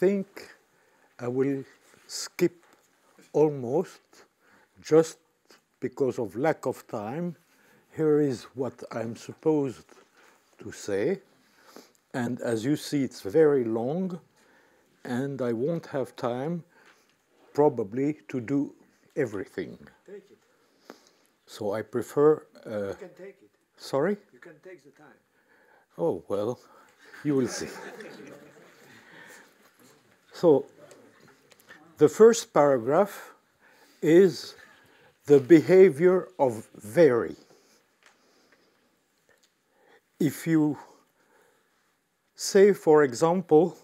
I think I will skip almost just because of lack of time. Here is what I'm supposed to say. And as you see, it's very long, and I won't have time probably to do everything. Take it. So I prefer. Uh, You can take it. sorry? You can take the time. Oh, well, you will see. So, the first paragraph is the behavior of vary. If you say, for example,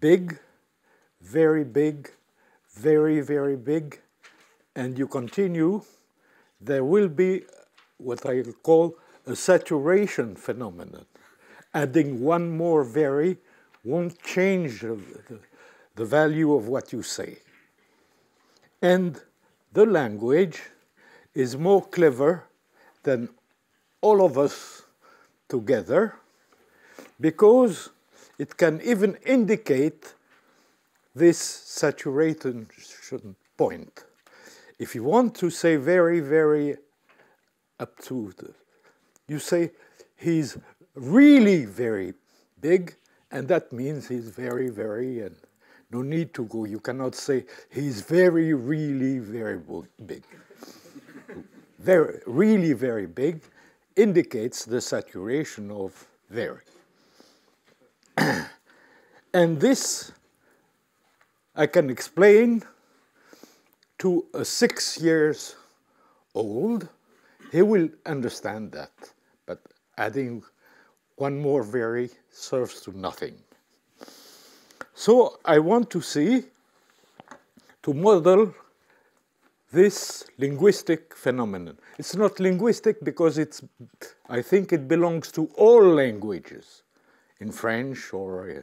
big, very big, very, very big, and you continue, there will be what I call a saturation phenomenon. Adding one more very won't change the, value of what you say. And the language is more clever than all of us together because it can even indicate this saturation point. If you want to say very, very up to the, you say he's really very big, and that means he's very, very, and no need to go. You cannot say he's very, really, very big. very, really, very big indicates the saturation of very. and this I can explain to a six years old. He will understand that, but adding one more very serves to nothing. So I want to see, to model this linguistic phenomenon. It's not linguistic because it's, I think it belongs to all languages, in French or. Uh,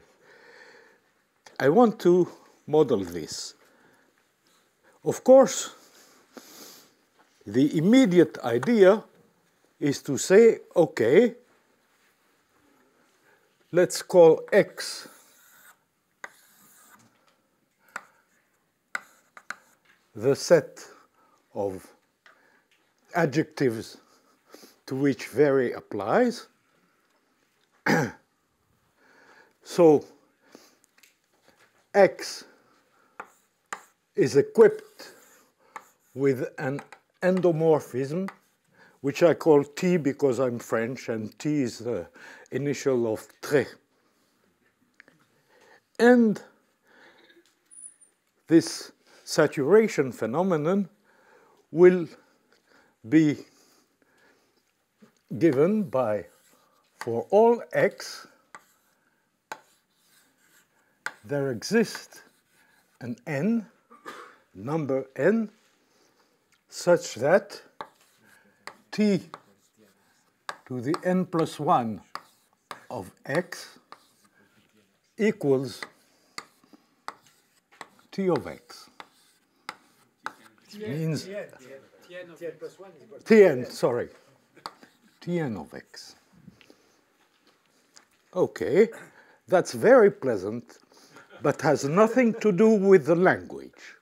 I want to model this. Of course, the immediate idea is to say, okay, let's call x the set of adjectives to which very applies. so x is equipped with an endomorphism, which I call T because I'm French, and T is the initial of très. And this saturation phenomenon will be given by, for all x, there exists an n, number n, such that t to the n plus 1 of x equals t of x. It means Tn plus 1 is equal to Tn, sorry. Tn of x. Okay, that's very pleasant, but has nothing to do with the language.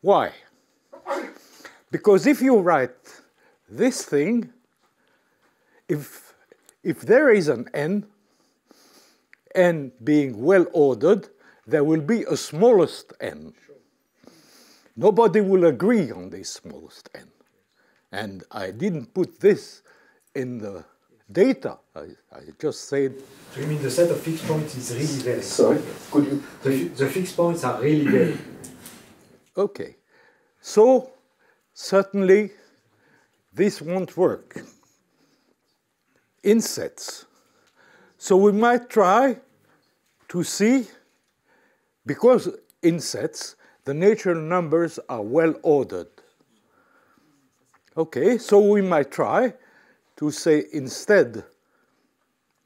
Why? Because if you write this thing, if, if there is an n, n being well ordered, there will be a smallest n. Nobody will agree on this smallest n. And I didn't put this in the data. I, I just said. So you mean the set of fixed points is really there? Sorry, could you? The, the fixed points are really there. Okay. So, certainly, this won't work in sets. So, we might try to see, because in sets, the natural numbers are well ordered. Okay, so we might try to say instead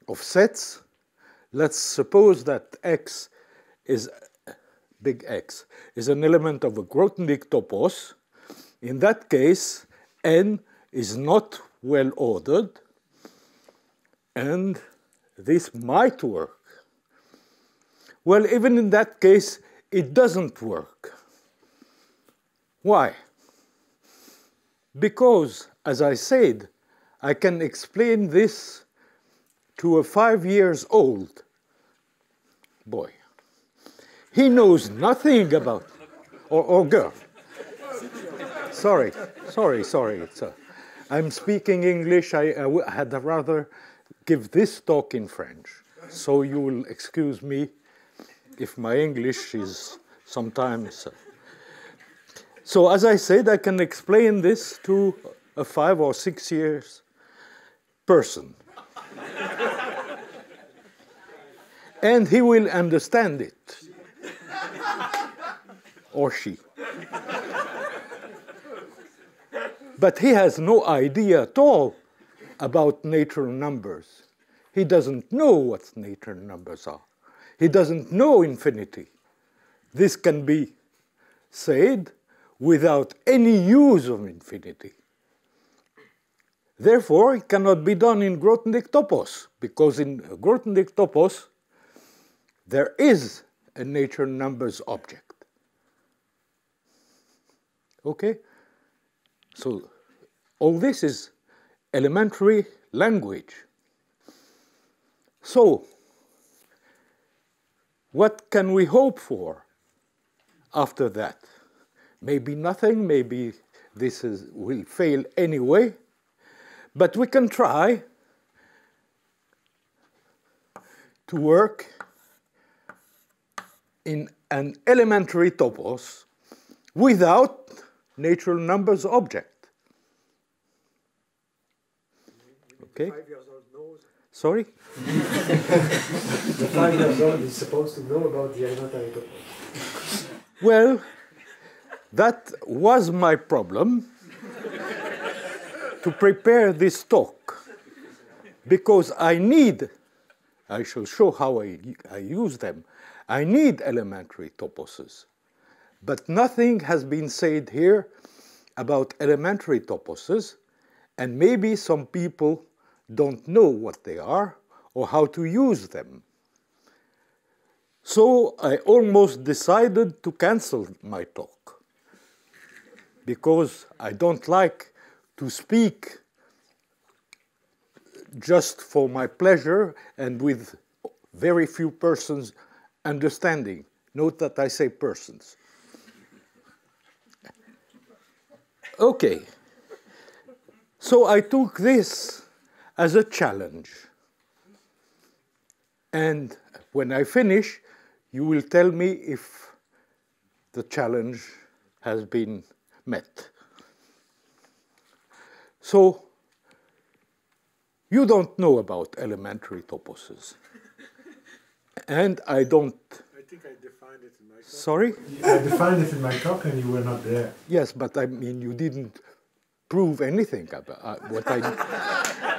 of sets, let's suppose that x is big X is an element of a Grothendieck topos. In that case, n is not well ordered, and this might work. Well, even in that case, it doesn't work. Why? Because, as I said, I can explain this to a five years old boy. He knows nothing about, or, or girl. Sorry, sorry, sorry. A, I'm speaking English. I, I had rather give this talk in French. So you will excuse me if my English is sometimes. Uh, so as I said, I can explain this to a five or six years person. and he will understand it. or she. But he has no idea at all about natural numbers. He doesn't know what natural numbers are. He doesn't know infinity. This can be said without any use of infinity. Therefore, it cannot be done in Grothendieck topos, because in Grothendieck topos, there is a nature numbers object. Okay? So, all this is elementary language. So, what can we hope for after that? Maybe nothing, maybe this is, will fail anyway, but we can try to work in an elementary topos without natural numbers object. Okay? Five years old knows. Sorry? The five years old is supposed to know about the elementary. Well, that was my problem to prepare this talk because I need, I shall show how I, I use them, I need elementary toposes. But nothing has been said here about elementary toposes, and maybe some people don't know what they are or how to use them. So I almost decided to cancel my talk because I don't like to speak just for my pleasure and with very few persons understanding. Note that I say persons. Okay. So I took this as a challenge. And when I finish, you will tell me if the challenge has been met. So, you don't know about elementary toposes. and I don't. I think I defined it in my talk. Sorry? I defined it in my talk and you were not there. Yes, but I mean, you didn't prove anything about uh, what I.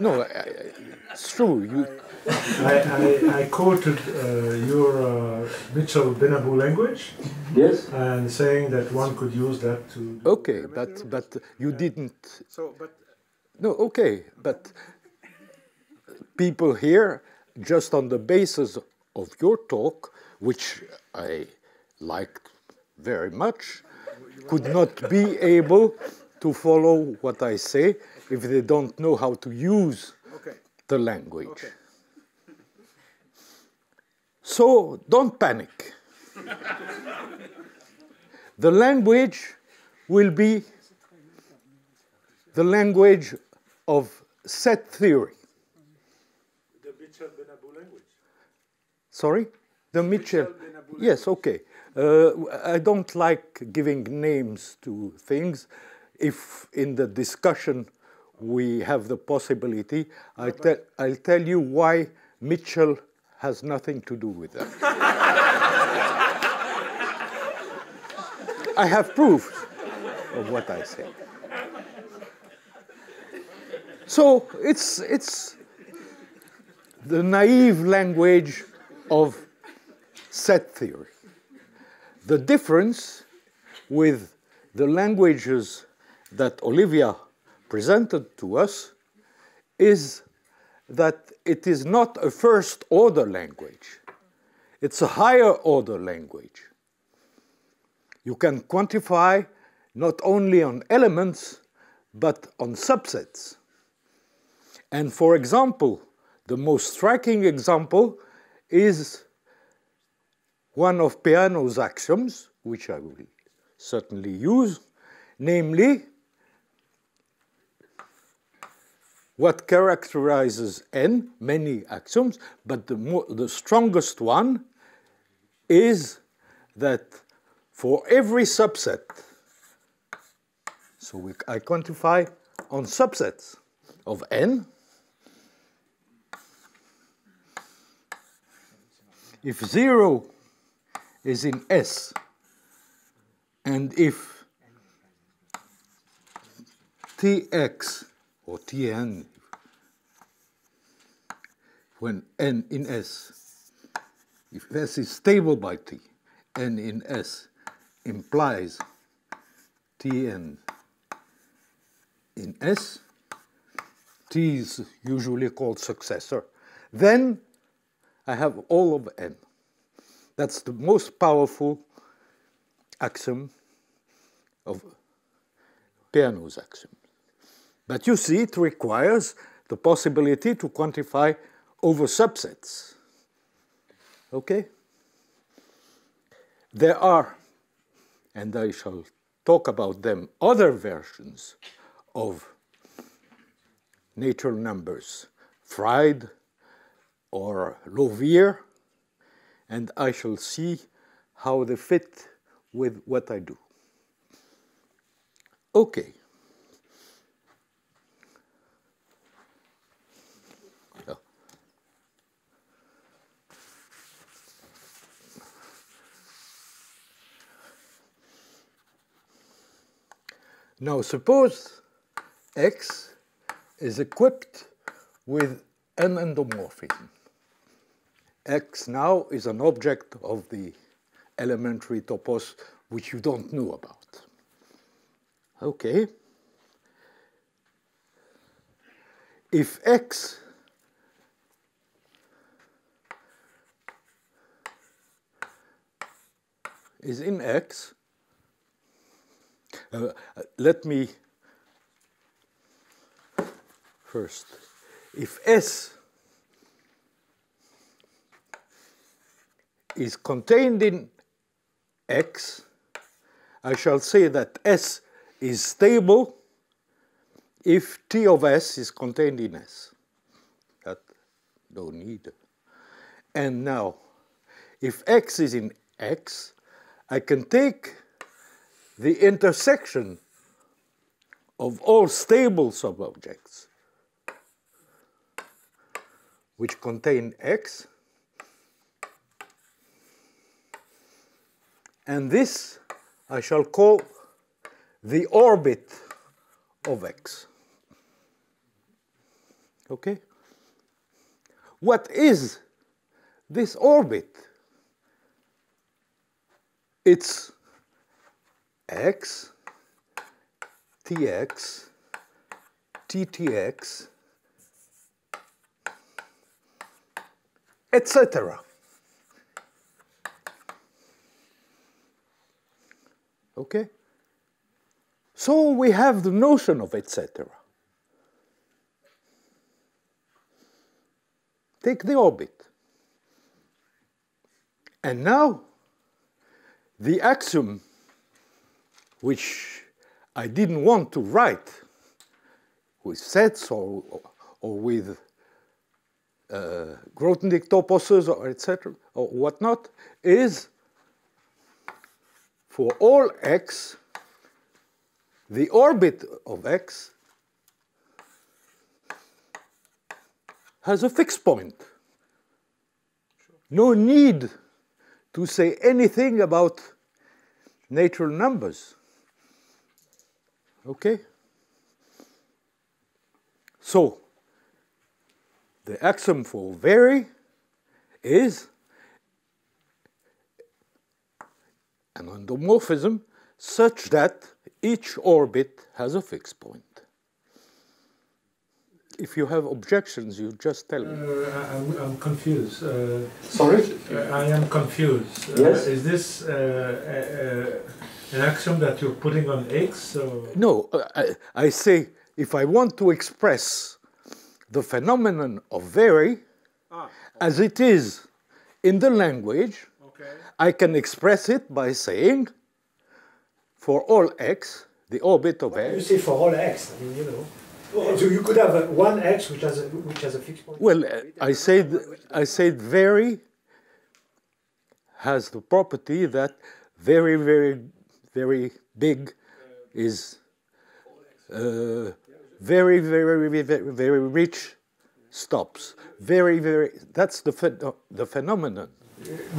no, I, I- it's true. You, I, I, I quoted uh, your uh, Mitchell Bénabou language Yes. and saying that one could use that to. okay, but but you didn't. So, but No, okay, but people here, just on the basis of your talk, which I liked very much, could not be able to follow what I say if they don't know how to use okay, the language. okay. So don't panic. the language will be the language of set theory. The Mitchell Bénabou language. Sorry? The Mitchell. Bénabou Yes, okay. Uh, I don't like giving names to things. If in the discussion we have the possibility, I'll, tell I'll tell you why Mitchell has nothing to do with that. I have proof of what I say. So it's, it's the naive language of set theory. The difference with the languages that Olivia presented to us is that it is not a first order language. it's a higher order language. You can quantify not only on elements, but on subsets. And for example, the most striking example is one of Peano's axioms, which I will certainly use, namely what characterizes n, many axioms, but the, more, the strongest one is that for every subset, so we, I quantify on subsets of n, if 0 is in S, and if Tx or Tn, when n in S, if S is stable by T, n in S implies Tn in S, T is usually called successor, then I have all of n. That's the most powerful axiom of Peano's axiom. But you see, it requires the possibility to quantify over subsets. Okay? There are, and I shall talk about them, other versions of natural numbers, Freyd or Lawvere, and I shall see how they fit with what I do. Okay. Now suppose X is equipped with an endomorphism. X now is an object of the elementary topos which you don't know about. Okay. If X is in X, uh, let me first, if S is contained in X, I shall say that S is stable if T of S is contained in S. That no need. And now, if X is in X, I can take the intersection of all stable subobjects which contain X And this I shall call the orbit of x. Okay? What is this orbit? It's x, tx, ttx, etc. Okay? So we have the notion of etc. Take the orbit. And now, the axiom which I didn't want to write with sets or, or with uh, Grothendieck toposes or etc. or whatnot is for all x, the orbit of x has a fixed point. No need to say anything about natural numbers. Okay? So, the axiom for vary is an endomorphism such that each orbit has a fixed point. if you have objections, you just tell me. Uh, I- I'm, I'm confused. Uh, Sorry? uh, I am confused. Uh, Yes? Is this uh, uh, an axiom that you're putting on X? Or? No, I, I say if I want to express the phenomenon of vary as it is in the language, Okay. I can express it by saying for all x, the orbit of x. You say for all x, I mean, you know. So you could have one x which has a, which has a fixed point. Well, uh, I said I said vary has the property that very very very big is uh, very very very very rich stops. Very very that's the phen- the phenomenon.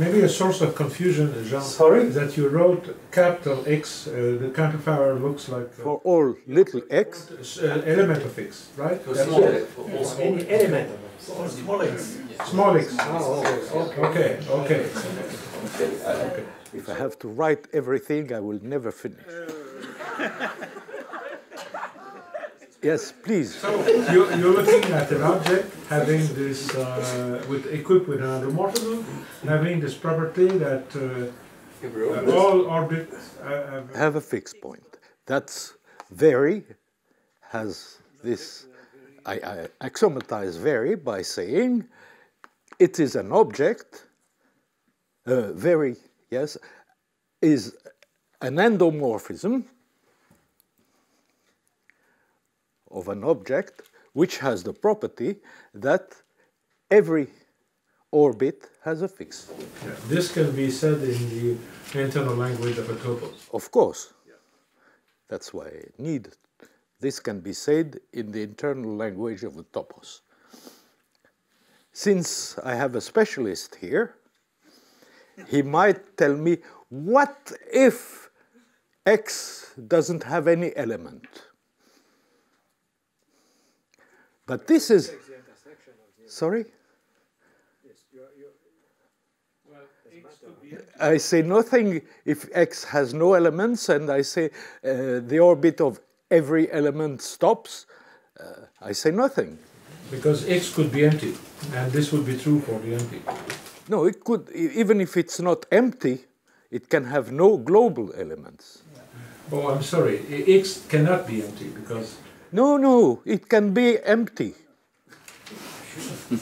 Maybe a source of confusion, Jean. Sorry? That you wrote capital X, uh, the counterpower looks like uh, For all little x, s- uh, element of X, right? That's small it. x, for all small Any x. element of x. Small x. Small X. Oh, okay. Okay, okay. If I have to write everything, I will never finish. Yes, please. So you're, you're looking at an object having this, uh, with equipped with an endomorphism, having this property that uh, all orbits uh, have have a fixed point. That's very has this. I, I axiomatize very by saying it is an object. Uh, very yes, is an endomorphism of an object which has the property that every orbit has a fix. Yeah, This can be said in the internal language of a topos. Of course. That's why I need. This can be said in the internal language of the topos. Since I have a specialist here, he might tell me, what if x doesn't have any element? But this is. Sorry? I say nothing if x has no elements, and I say uh, the orbit of every element stops. Uh, I say nothing. Because X could be empty, and this would be true for the empty. No, it could, even if it's not empty, it can have no global elements. Oh, I'm sorry, X cannot be empty because No, no, it can be empty.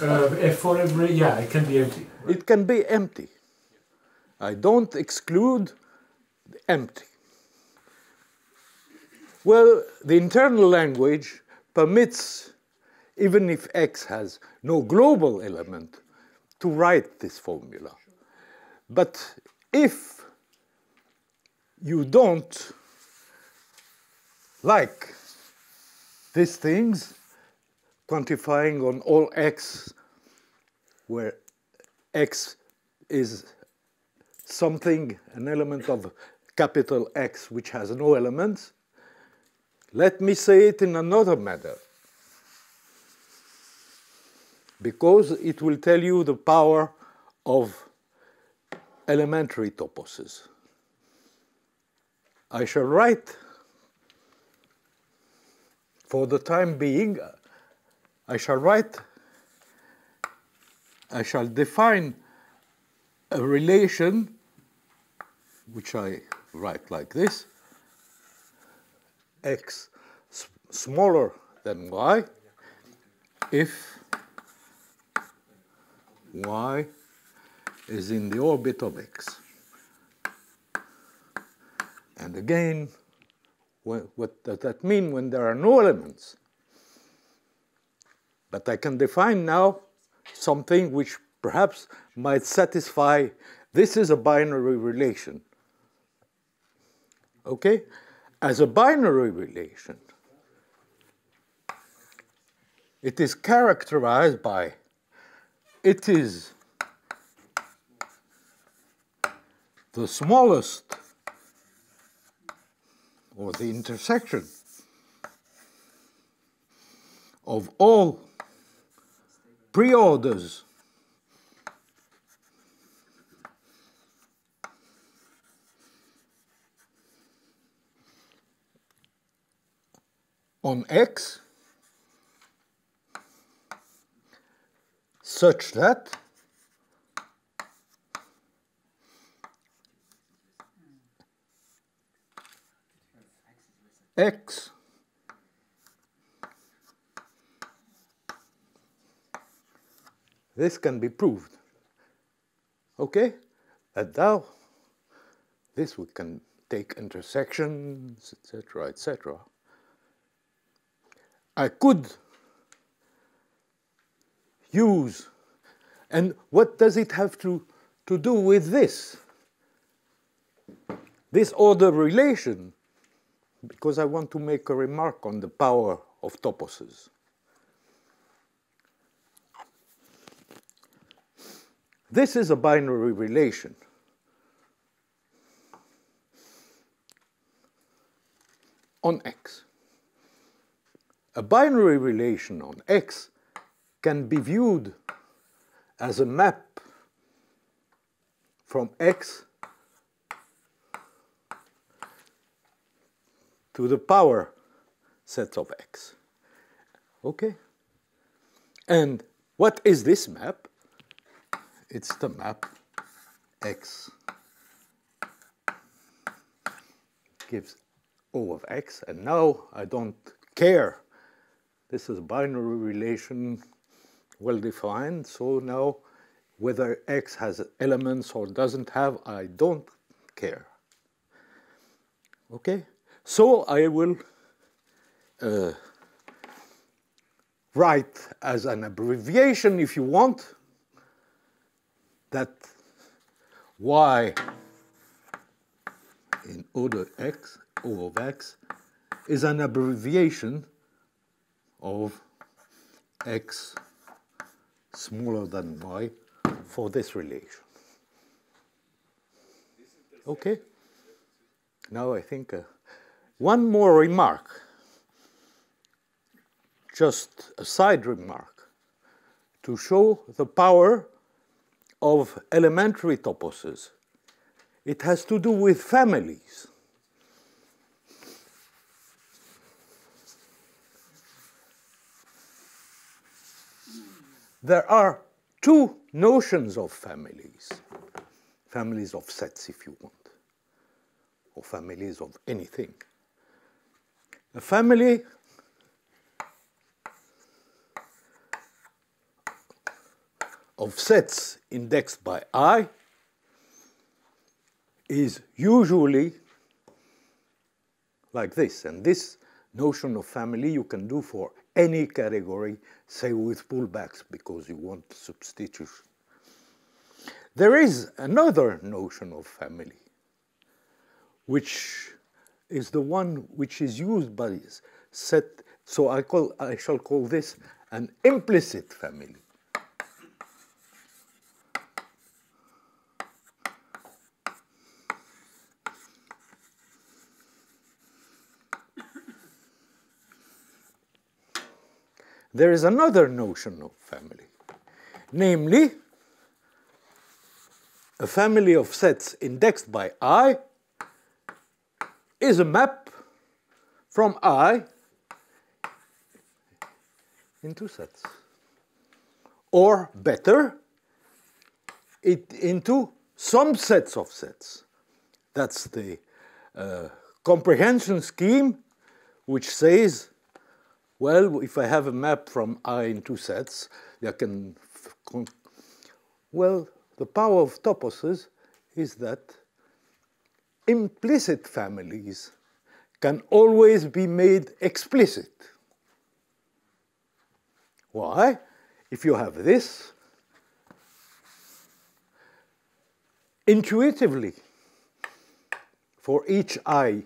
uh, for every, yeah, it can be empty. It can be empty. I don't exclude the empty. Well, the internal language permits, even if x has no global element, to write this formula. But if you don't like these things, quantifying on all x, where x is something, an element of capital X which has no elements, let me say it in another manner. Because it will tell you the power of elementary toposes. I shall write, for the time being, I shall write, I shall define a relation which I write like this x smaller than y if y is in the orbit of x. And again, what does that mean when there are no elements? But I can define now something which perhaps might satisfy this is a binary relation. Okay? As a binary relation, it is characterized by it is the smallest or the intersection of all preorders on X such that x this can be proved. Okay? And now this we can take intersections, etc., etc. I could use, and what does it have to, to do with this? This order relation, because I want to make a remark on the power of toposes. This is a binary relation. on X. A binary relation on X can be viewed as a map from X to the power set of X. Okay? And what is this map? It's the map X gives O of x, and now I don't care. This is a binary relation, well defined, so now whether x has elements or doesn't have, I don't care. Okay? So I will uh, write as an abbreviation, if you want, that y in order x O of x is an abbreviation of x smaller than y for this relation. Okay? Now I think uh, one more remark, just a side remark, to show the power of elementary toposes. It has to do with families. There are two notions of families, families of sets if you want, or families of anything. A family of sets indexed by i is usually like this. And this notion of family you can do for any category, say with pullbacks because you want substitution. There is another notion of family, which is the one which is used by set, so I, call, I shall call this an implicit family. There is another notion of family, namely a family of sets indexed by i is a map from i into sets. Or better, it into some sets of sets. That's the uh, comprehension scheme which says well, if I have a map from I in two sets, I can. Well, the power of toposes is that implicit families can always be made explicit. Why? If you have this, intuitively, for each i,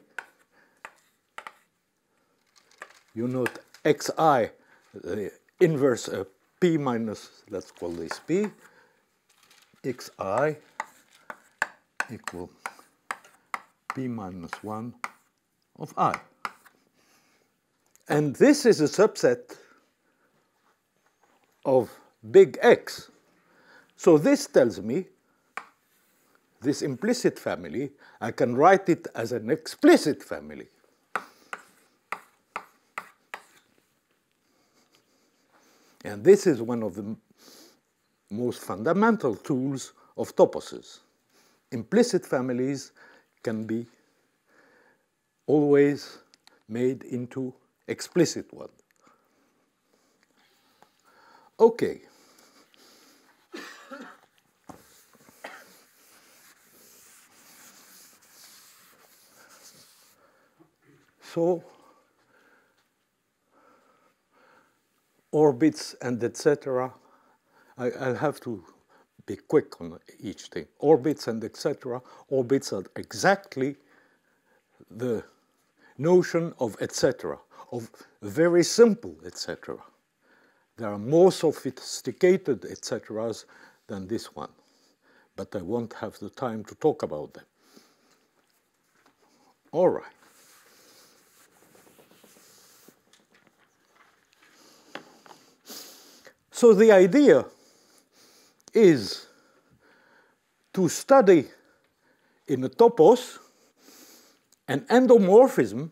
you note xi, the inverse of p minus, let's call this p, xi equal p minus 1 of i. And this is a subset of big X. So this tells me, this implicit family, I can write it as an explicit family. And this is one of the most fundamental tools of toposes. Implicit families can be always made into explicit ones. Okay. So orbits and etc. I, have to be quick on each thing. Orbits and etc. Orbits are exactly the notion of etc. of very simple etc. There are more sophisticated etc's than this one, but I won't have the time to talk about them. All right. So the idea is to study in a topos an endomorphism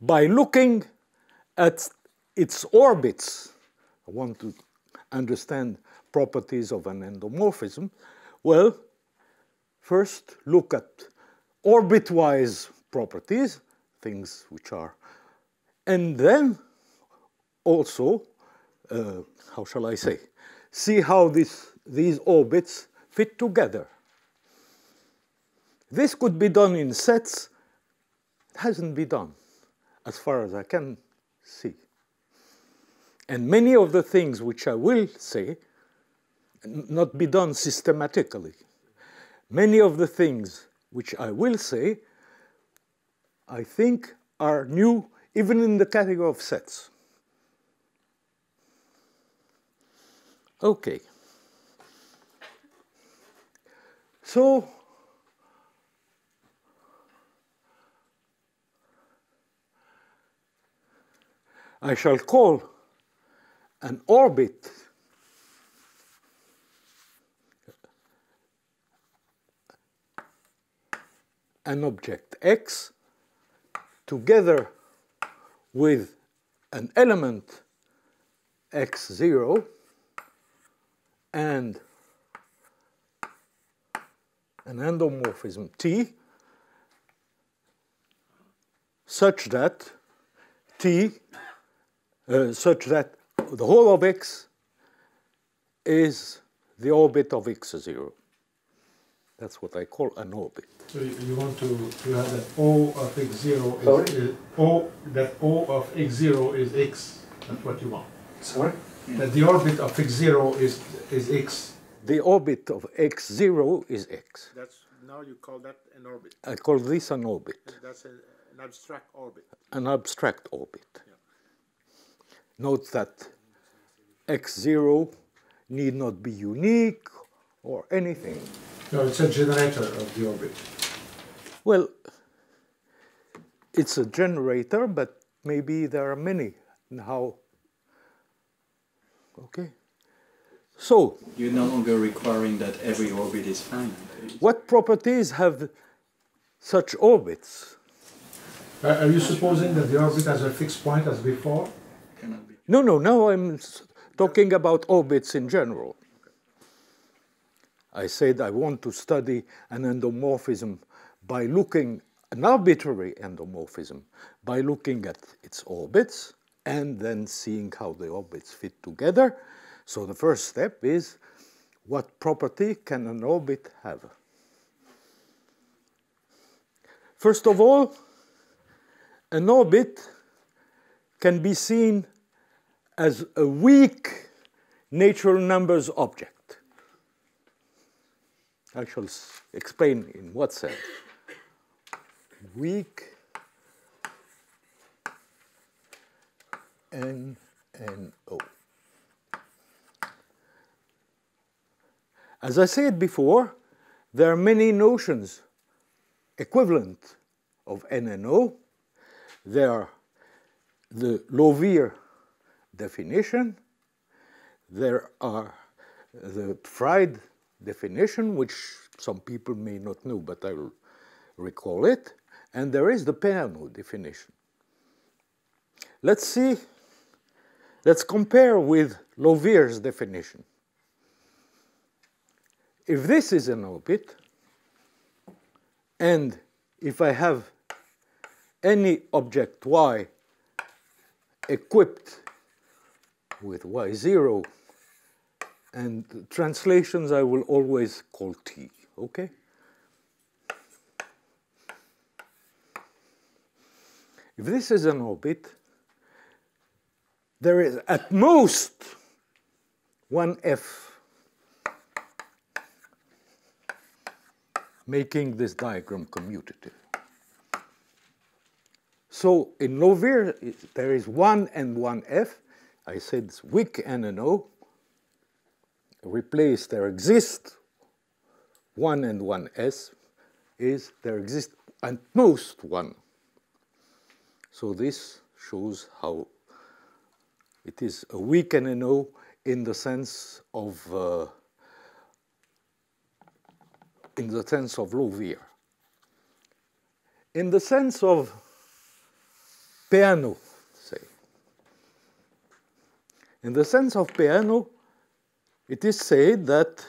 by looking at its orbits. I want to understand properties of an endomorphism. Well, first look at orbit-wise properties, things which are and then also, uh, how shall I say, see how this, these orbits fit together. This could be done in sets. It hasn't been done, as far as I can see. And many of the things which I will say not be done systematically. Many of the things which I will say, I think, are new even in the category of sets. Okay. So, I shall call an orbit an object x together with an element x0 and an endomorphism T such that T, uh, such that the whole of X is the orbit of X0. That's what I call an orbit. So you want to, to have that O of x zero is, is O that O of x zero is x. That's what you want. Sorry. That the orbit of x zero is is x. The orbit of x zero is x. That's now you call that an orbit. I call this an orbit. That's a, an abstract orbit. An abstract orbit. Yeah. Note that x zero need not be unique or anything. No, it's a generator of the orbit. Well, it's a generator, but maybe there are many. How? Okay. So. You're no longer requiring that every orbit is finite. What properties have such orbits? Uh, are you supposing that the orbit has a fixed point as before? No, no, now I'm talking about orbits in general. I said I want to study an endomorphism by looking, an arbitrary endomorphism, by looking at its orbits and then seeing how the orbits fit together. So the first step is what property can an orbit have? First of all, an orbit can be seen as a weak natural numbers object. I shall explain in what sense. Weak N N O. As I said before, there are many notions equivalent of NNO. There are the Lawvere definition. There are the Freyd definition, which some people may not know, but I will recall it. And there is the Peano definition. Let's see let's compare with Lawvere's definition. If this is an orbit, and if I have any object y equipped with y0, and translations I will always call t, okay? If this is an orbit, there is at most one f making this diagram commutative. So in Lawvere, there is one and one f. I said it's weak NNO. Replace there exists one and one s is there exists at most one. So this shows how it is a weak NNO in the sense of uh, in the sense of Lawvere. In the sense of Peano, say. In the sense of Peano, it is said that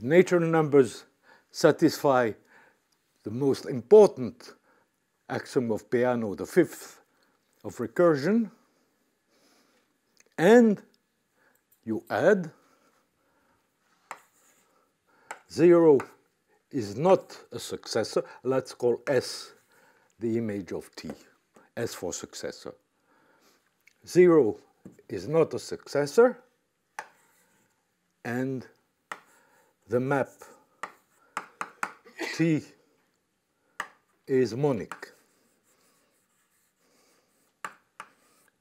natural numbers satisfy the most important axiom of Peano, the fifth of recursion, and you add 0 is not a successor. Let's call S the image of T, S for successor. 0 is not a successor, and the map T is monic.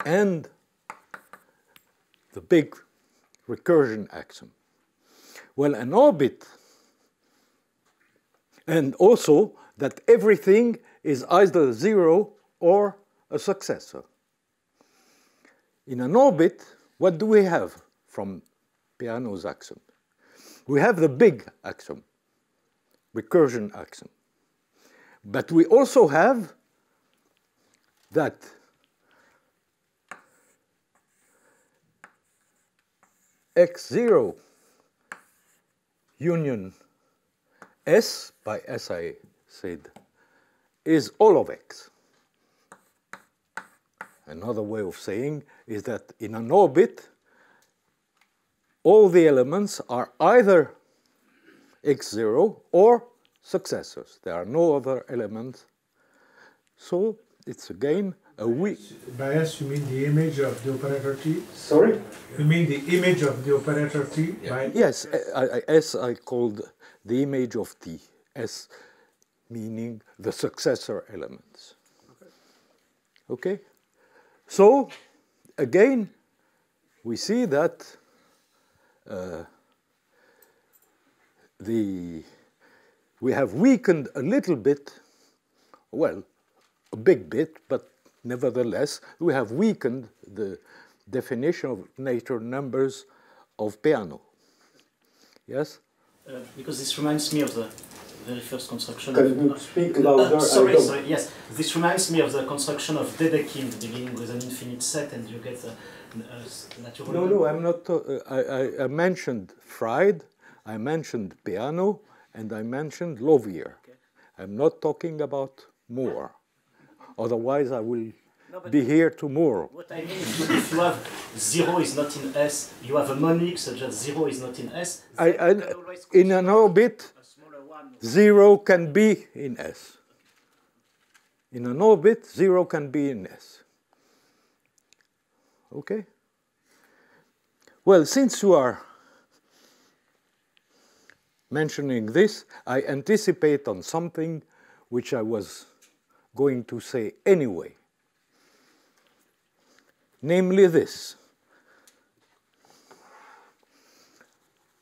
And the big recursion axiom. Well, an orbit, and also that everything is either zero or a successor. In an orbit, what do we have from Peano's axiom? We have the big axiom, recursion axiom. But we also have that x0 union S by S I said is all of x. Another way of saying is that in an orbit, all the elements are either x0 or successors. There are no other elements. So it's again a weak. By S, you mean the image of the operator T? Sorry? You mean the image of the operator T? By Yes, I, I, S I called the image of T. S meaning the successor elements. Okay? Okay? So, again, we see that uh, the we have weakened a little bit, well, a big bit, but nevertheless, we have weakened the definition of natural numbers of Peano. Yes? Uh, because this reminds me of the very first construction. Can of, you speak uh, louder? I sorry, sorry, yes. This reminds me of the construction of Dedekind, beginning with an infinite set, and you get a natural. No, no, I'm not. Uh, I, I, I mentioned Freyd, I mentioned Peano, and I mentioned Lawvere. I'm not talking about Moore. Otherwise, I will No, be here tomorrow. What I mean is, if you have zero is not in S, you have a monic such as zero is not in S. I, then I, you can always in an orbit, a smaller one. zero can be in S. In an orbit, zero can be in S. Okay? Well, since you are mentioning this, I anticipate on something which I was going to say anyway. Namely, this.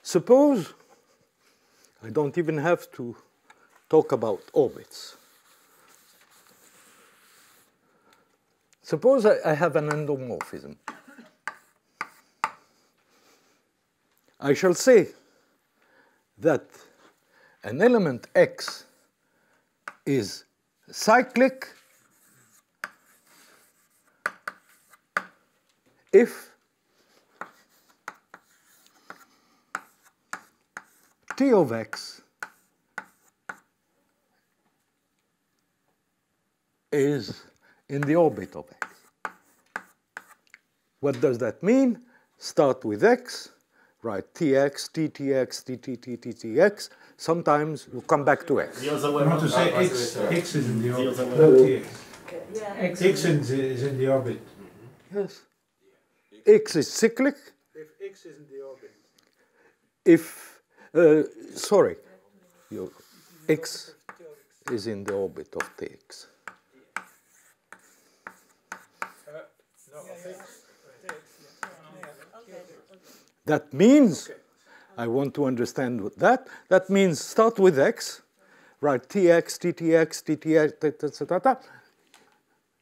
Suppose I don't even have to talk about orbits. Suppose I, have an endomorphism. I shall say that an element x is cyclic if t of x is in the orbit of x. What does that mean? Start with x, write tx, ttx, ttttx. Sometimes you come back to x. The other way I want to around. say x, x is in the orbit, other not way. tx. X is in the, is in the orbit. Mm-hmm. Yes. X is cyclic. If X is in the orbit, If, uh, sorry, your x is in the orbit of tx. That means, I want to understand what that, that means start with x, write tx, ta- ta- ta,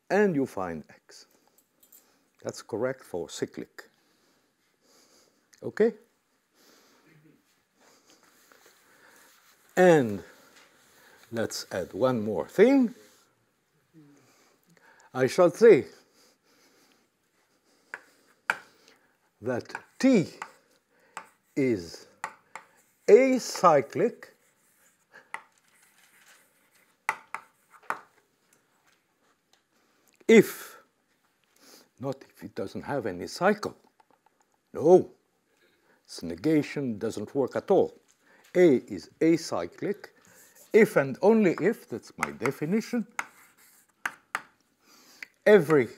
and you find x. That's correct for cyclic. Okay? And let's add one more thing. I shall say that T is acyclic if, not if it doesn't have any cycle. No, its negation doesn't work at all. A is acyclic if and only if, that's my definition, every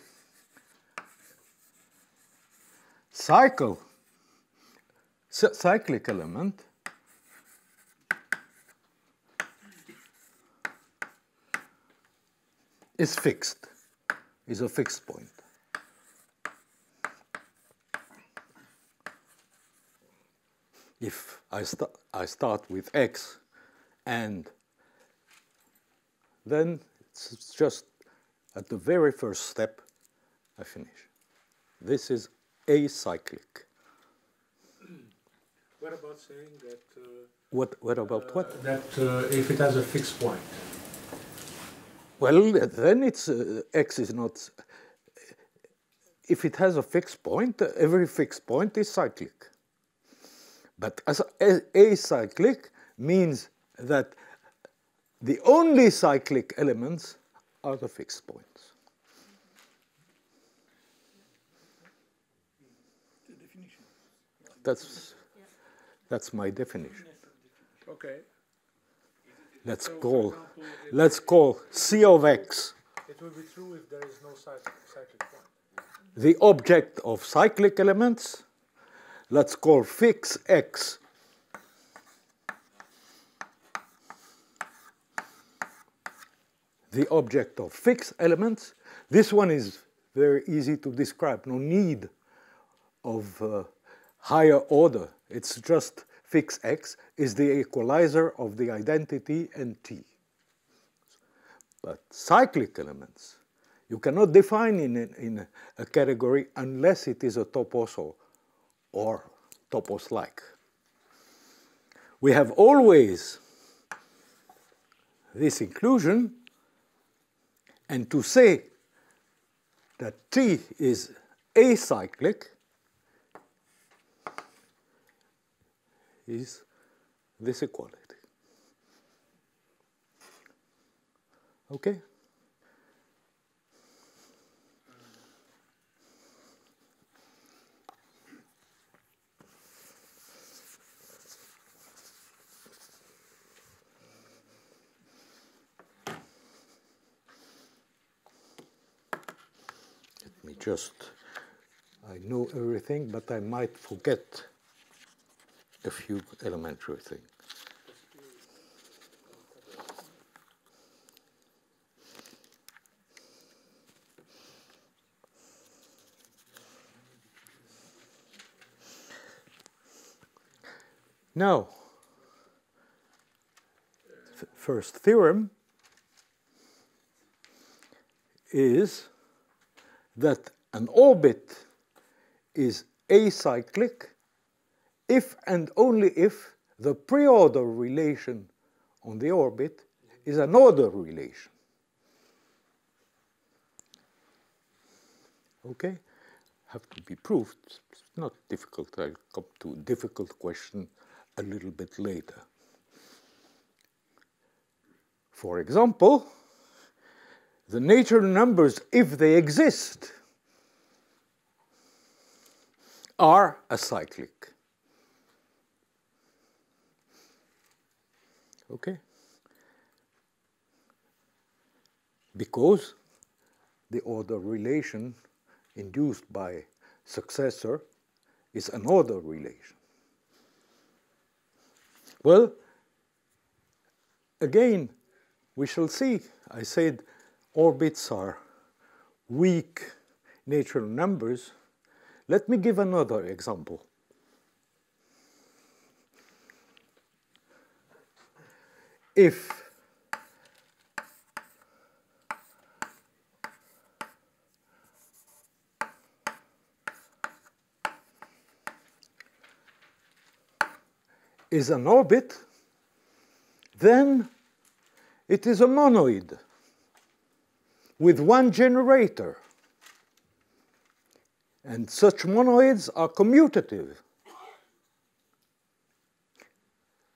cycle, cyclic element is fixed, is a fixed point. If I, sta- I start with x and then it's just at the very first step I finish. This is acyclic. What about saying that, uh, What, what about what? that uh, if it has a fixed point? Well, then it's uh, x is not. If it has a fixed point, uh, every fixed point is cyclic. But as a- acyclic means that the only cyclic elements are the fixed points. That's that's my definition. Okay. Let's call let's call C of x It will be true if there is no cyclic, cyclic point. the object of cyclic elements. Let's call fix x the object of fixed elements. This one is very easy to describe, no need of uh, higher order. It's just fix x is the equalizer of the identity and t. But cyclic elements, you cannot define in a, in a category unless it is a topos or, topos-like. We have always this inclusion, and to say that T is acyclic is this equality. Okay? Just, I know everything, but I might forget a few elementary things. Now, first theorem is that an orbit is acyclic if and only if the pre-order relation on the orbit is an order relation. Okay? have to be proved. It's not difficult. I'll come to a difficult question a little bit later. For example, the natural numbers, if they exist, are acyclic. Okay? Because the order relation induced by successor is an order relation. Well, again, we shall see. I said orbits are weak natural numbers. Let me give another example. If is an orbit, then it is a monoid with one generator. And such monoids are commutative.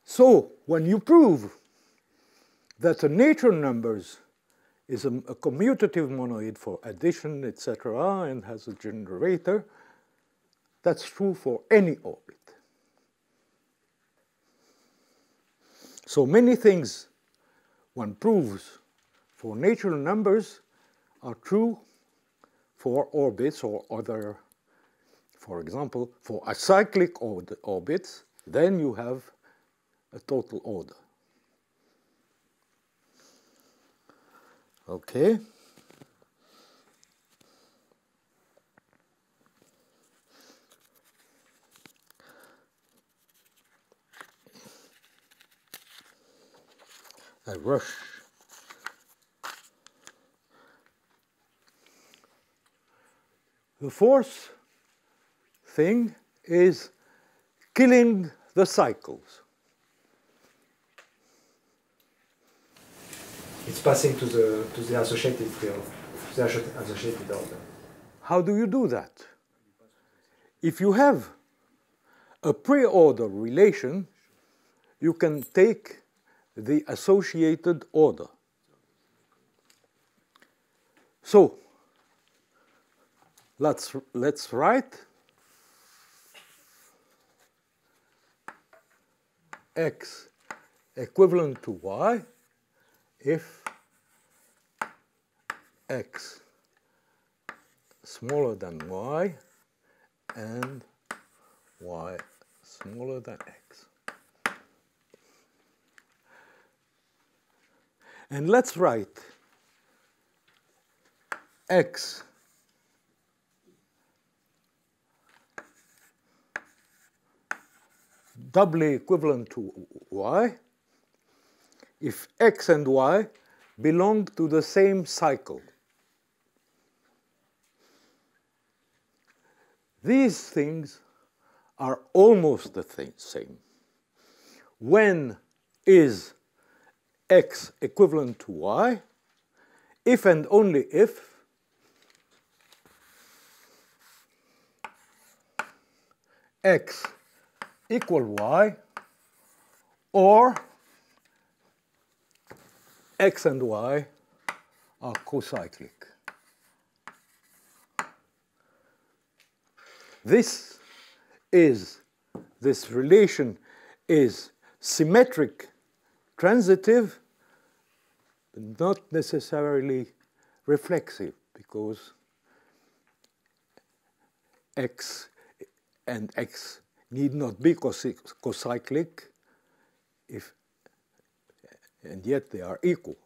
So when you prove that the natural numbers is a, a commutative monoid for addition, etc., and has a generator, that's true for any orbit. So many things one proves for natural numbers are true for orbits or other, for example, for acyclic orbits, then you have a total order. Okay. I rush. The fourth thing is killing the cycles. It's passing to the to the associated field, the associated order. How do you do that? If you have a pre-order relation, you can take the associated order. So let's, let's write x equivalent to y if x smaller than y and y smaller than x. And let's write x doubly equivalent to y if x and y belong to the same cycle. These things are almost the same. When is x equivalent to y if and only if x equal y or x and y are cocyclic. This is, this relation is symmetric transitive, but not necessarily reflexive, because x and x need not be cocyclic if and yet they are equal.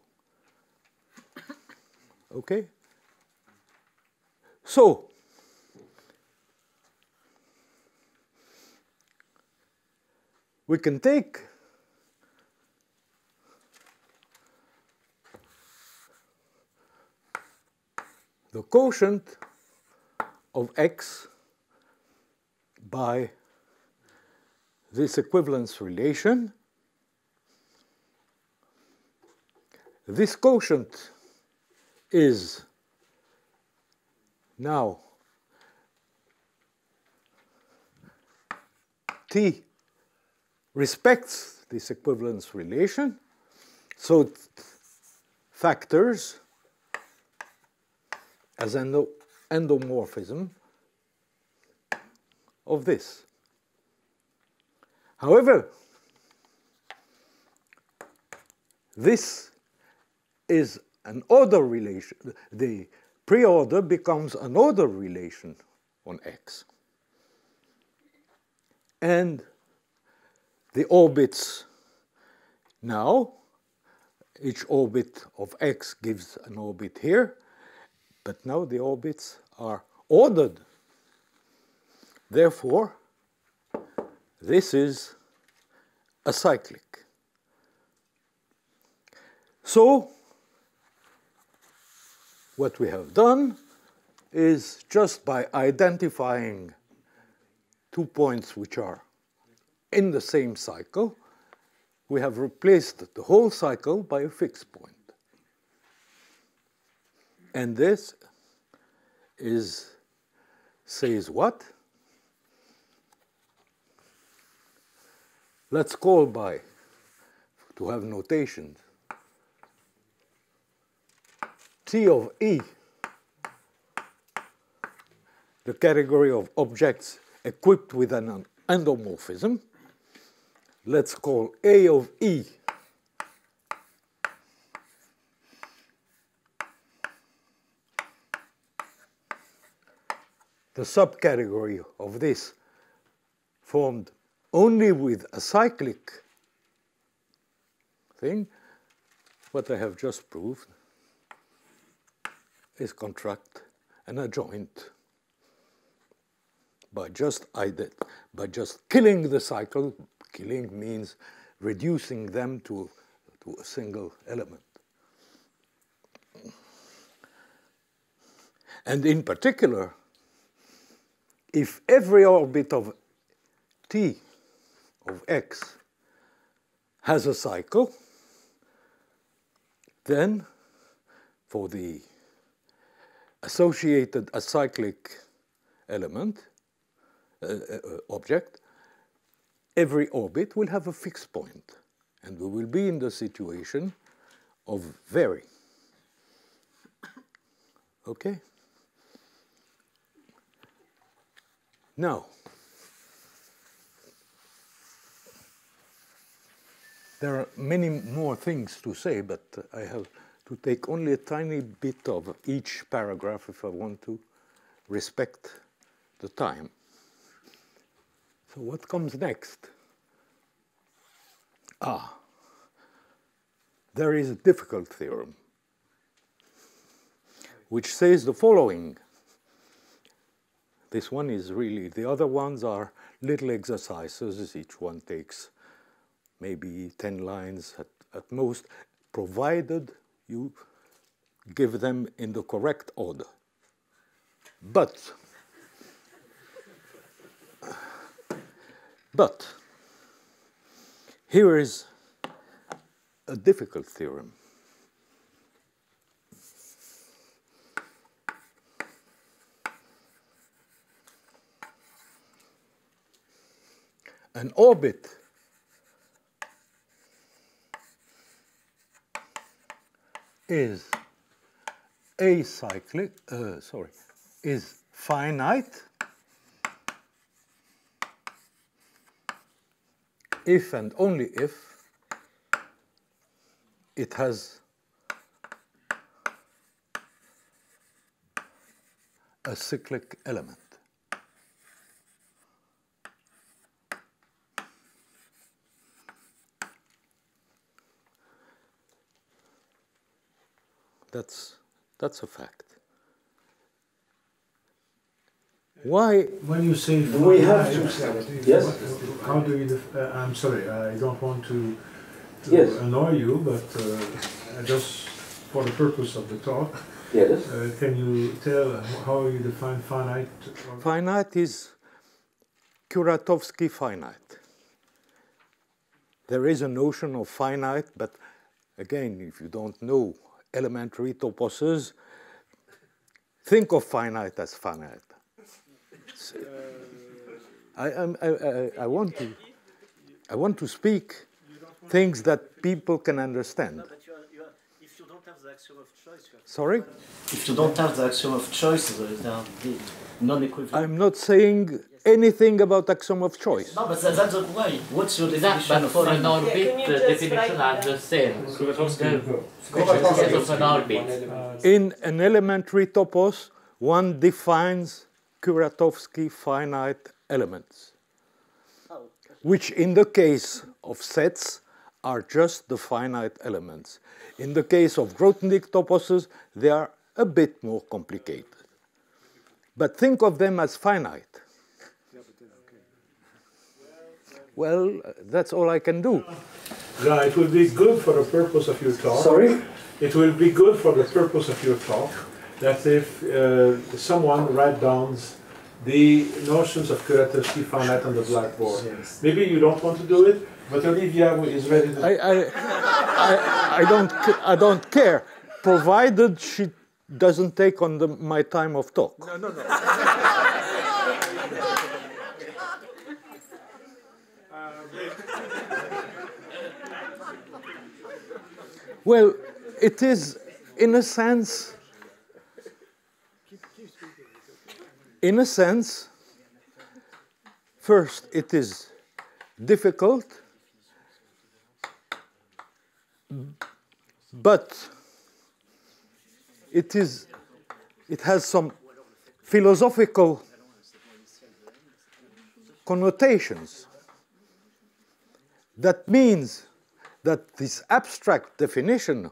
Okay? So, we can take the quotient of x by this equivalence relation, this quotient is now T respects this equivalence relation, so factors as endo endomorphism of this. However, this is an order relation. The preorder becomes an order relation on X. And the orbits now, each orbit of X gives an orbit here, but now the orbits are ordered. Therefore, this is acyclic. So, what we have done is just by identifying two points which are in the same cycle, we have replaced the whole cycle by a fixed point. And this is says what? Let's call by, to have notations, T of E, the category of objects equipped with an endomorphism. Let's call A of E the subcategory of this formed only with a cyclic thing, what I have just proved is construct an adjoint by just by just killing the cycle. Killing means reducing them to, to a single element. And in particular, if every orbit of t of x has a cycle, then for the associated acyclic element, uh, uh, object, every orbit will have a fixed point, and we will be in the situation of vary. Okay? Now, there are many more things to say, but I have to take only a tiny bit of each paragraph if I want to respect the time. So what comes next? Ah, there is a difficult theorem which says the following. This one is really, the other ones are little exercises. Each one takes maybe 10 lines at, at most, provided you give them in the correct order. But, but, here is a difficult theorem. an orbit is acyclic, uh, sorry, is finite if and only if it has a cyclic element. That's, that's a fact. Why? When you say we have to finite, Yes. How do you? Def- uh, I'm sorry, I don't want to, to Yes. annoy you, but uh, just for the purpose of the talk, Yes. uh, can you tell how you define finite? Finite is Kuratowski finite. There is a notion of finite, but again, if you don't know elementary toposes, think of finite as finite. I, I, I, I want to, I want to speak things that people can understand. No, but you are, you are, if you don't have the axiom of choice, Sorry? If you don't have the axiom of choice, there the non-equivalent. I'm not saying anything about axiom of choice. No, but that's the why. What's your That, definition of for an finite? orbit, can the definition write are that? the same. Kuratowski. of an orbit. In an elementary topos, one defines Kuratowski finite elements, which in the case of sets are just the finite elements. In the case of Grothendieck toposes, they are a bit more complicated. But think of them as finite. Well, that's all I can do. Yeah, it will be good for the purpose of your talk. Sorry? It will be good for the purpose of your talk that if uh, someone writes down the notions of Kuratowski finite on the blackboard. Maybe you don't want to do it, but Olivia is ready to. I, I, I, I, don't, I don't care, provided she doesn't take on the, my time of talk. No, no, no. Um, well, it is, in a sense, in a sense, first, it is difficult but it is it has some philosophical connotations that means that this abstract definition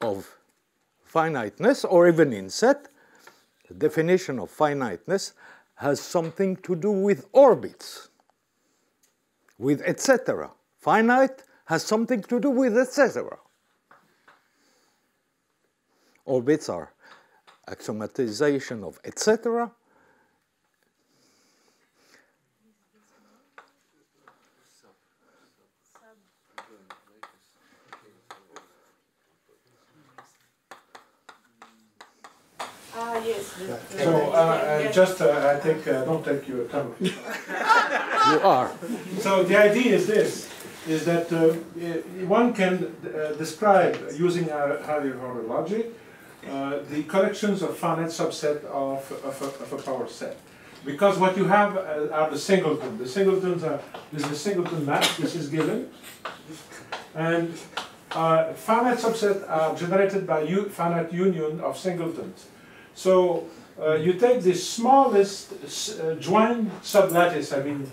of finiteness or even in set the definition of finiteness has something to do with orbits with etc finite has something to do with etc. Orbits are axiomatization of etc. Ah, yes. the- the- So the- uh, uh, just, uh, I think, uh, don't take your time. You are. So the idea is this, is that uh, one can uh, describe, using a higher order logic, uh, the collections of finite subset of, of, a, of a power set. Because what you have uh, are the singletons. The singletons are, this is the singleton map, this is given. And uh, finite subsets are generated by finite union of singletons. So uh, you take the smallest uh, joint sublattice, I mean,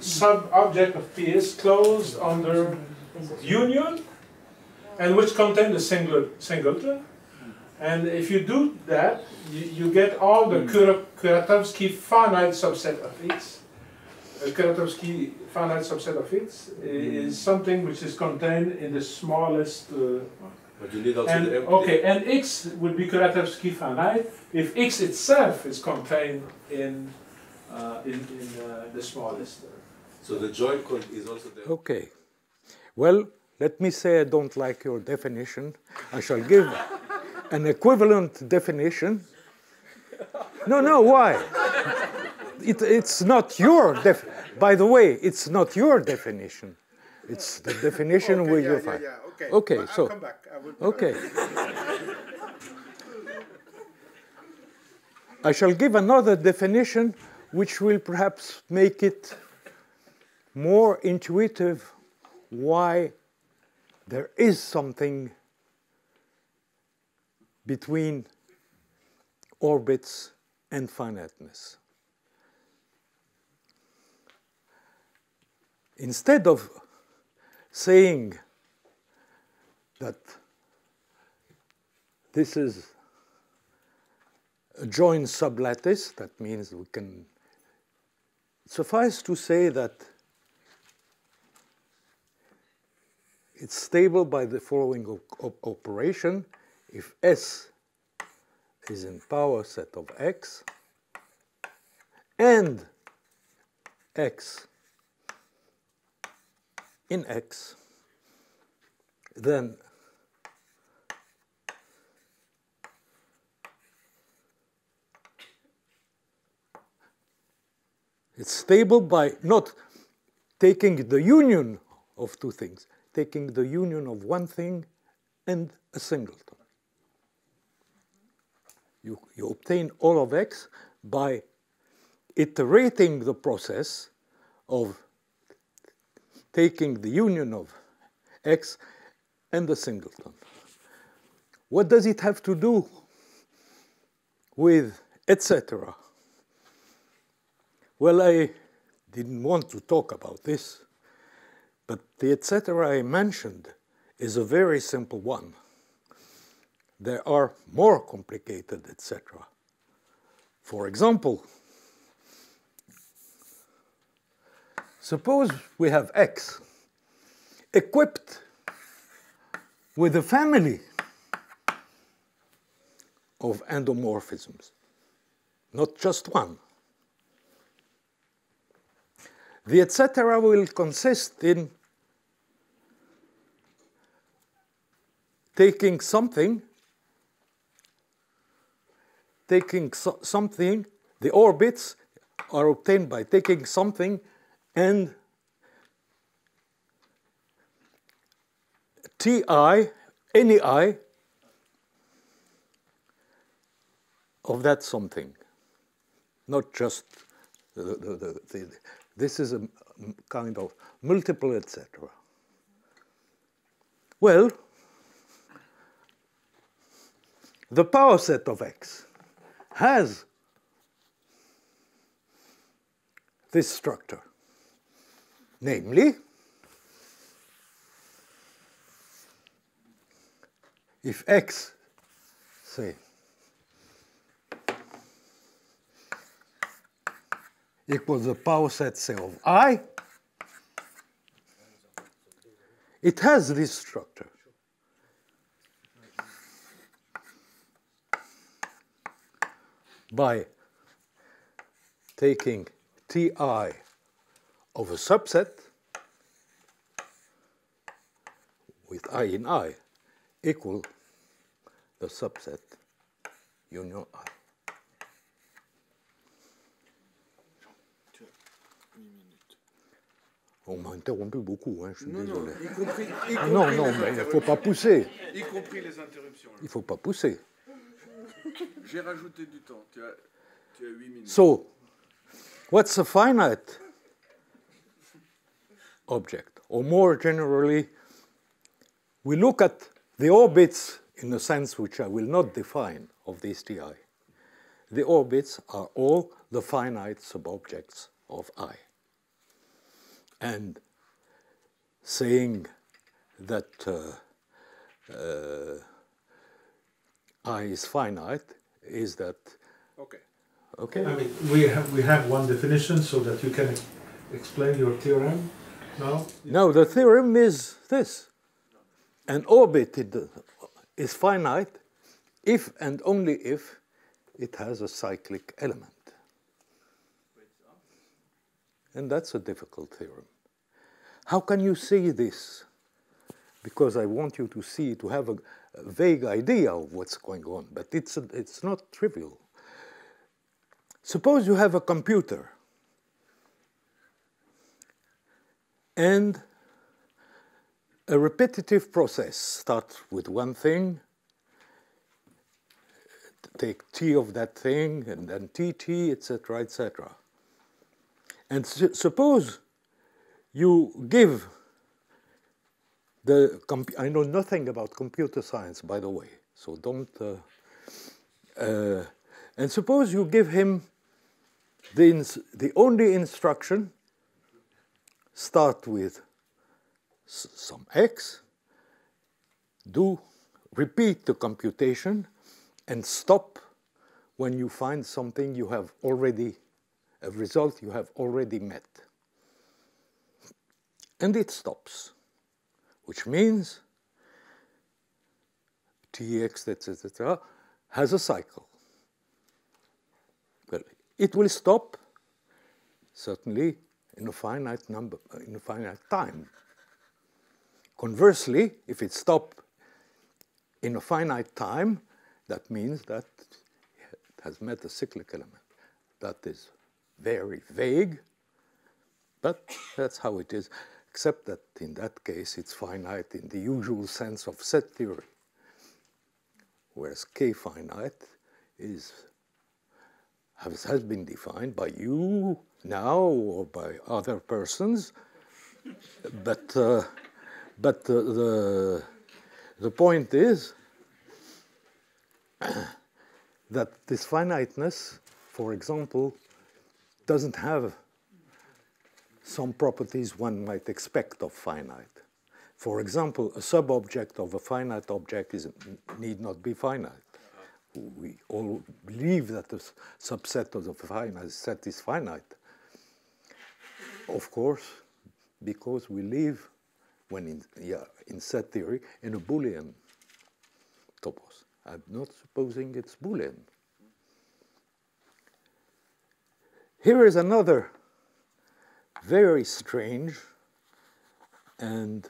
sub-object of P is closed under union, and which contain the singlet, singleton. And if you do that, you, you get all the Kura- Kuratowski finite subset of X. A Kuratowski finite subset of X i- is something which is contained in the smallest. Uh, But you need also and the empty. okay, and X would be Kuratowski finite if X itself is contained in uh, in, in uh, the smallest. So the joint con is also there. Okay. Well, let me say I don't like your definition. I shall give an equivalent definition. No, no, why? It, it's not your def. By the way, it's not your definition. It's the definition Okay, where yeah, you find. yeah, okay. Okay, Well, so- come back. I will, Okay. I shall give another definition which will perhaps make it more intuitive why there is something between orbits and finiteness. Instead of saying that this is a joint sublattice, that means we can suffice to say that it's stable by the following op- op- operation. If S is in power set of X and X in X, then It's stable by not taking the union of two things, taking the union of one thing and a singleton. You, you obtain all of x by iterating the process of taking the union of x and the singleton. What does it have to do with etc.? Well, I didn't want to talk about this, but the etc. I mentioned is a very simple one. There are more complicated etc. For example, suppose we have x equipped with a family of endomorphisms, not just one. The etc. will consist in taking something, taking so something, the orbits are obtained by taking something and ti, any i of that something, not just the, the, the, this is a kind of multiple, etc. Well, the power set of X has this structure, namely, if X, say, equals the power set, say, of I, it has this structure. By taking Ti of a subset with I in I equal the subset union I. On m'a interrompu beaucoup, hein, je suis non, désolé. Non, y compris, y compris non, non, mais il ne faut pas pousser. Y compris les interruptions. Il ne faut pas pousser. J'ai rajouté du temps. Tu as, tu as 8 minutes. So, what's a finite object? Or more generally, we look at the orbits in a sense which I will not define of this Ti. The orbits are all the finite subobjects of I and saying that uh, uh, I is finite is that okay. Okay. I mean, we have we have one definition so that you can explain your theorem now. No, the theorem is this: an orbit is finite if and only if it has a cyclic element. And that's a difficult theorem. How can you see this? Because I want you to see, to have a, a vague idea of what's going on, but it's, it's not trivial. Suppose you have a computer and a repetitive process Start with one thing, take t of that thing, and then tt, etc., etc. And su suppose you give the, I know nothing about computer science, by the way, so don't, uh, uh, and suppose you give him the, the only instruction, start with some x, do, repeat the computation, and stop when you find something you have already a result you have already met. And it stops, which means Tx, etc., has a cycle. Well, it will stop, certainly, in a finite number, in a finite time. Conversely, if it stops in a finite time, that means that it has met a cyclic element. That is very vague, But that's how it is, except that in that case it's finite in the usual sense of set theory, whereas k finite is has, has been defined by you now or by other persons, but uh, but uh, the the point is that this finiteness, for example, doesn't have some properties one might expect of finite. For example, a subobject of a finite object is, need not be finite. We all believe that the subset of the finite set is finite. Of course, because we live, when in, yeah, in set theory, in a Boolean topos. I'm not supposing it's Boolean. Here is another very strange and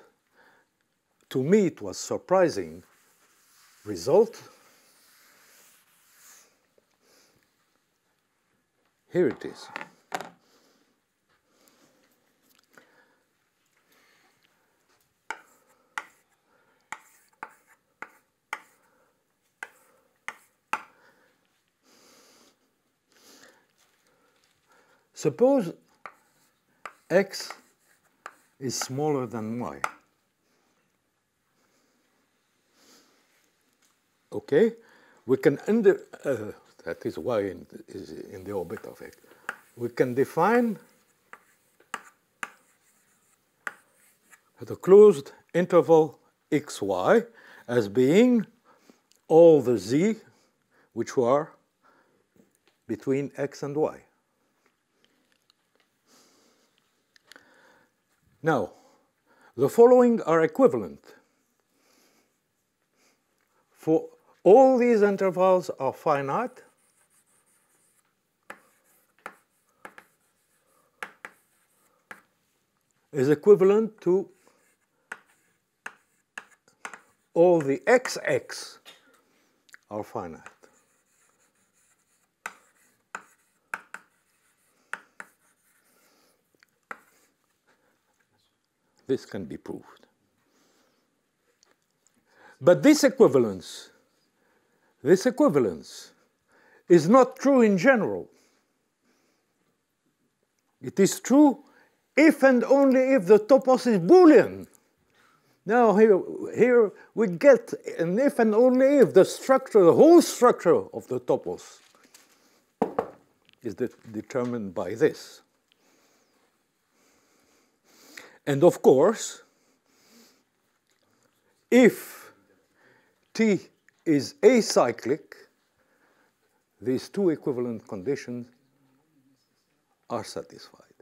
to me it was surprising result. Here it is. Suppose x is smaller than y. Okay, we can under uh, that is y in, is in the orbit of x. We can define the closed interval xy as being all the z which are between x and y. Now, the following are equivalent. For all these intervals are finite. is equivalent to all the xx are finite. This can be proved. But this equivalence, this equivalence is not true in general. It is true if and only if the topos is Boolean. Now here, here we get an if and only if the structure, the whole structure of the topos is de determined by this. And of course, if T is acyclic, these two equivalent conditions are satisfied.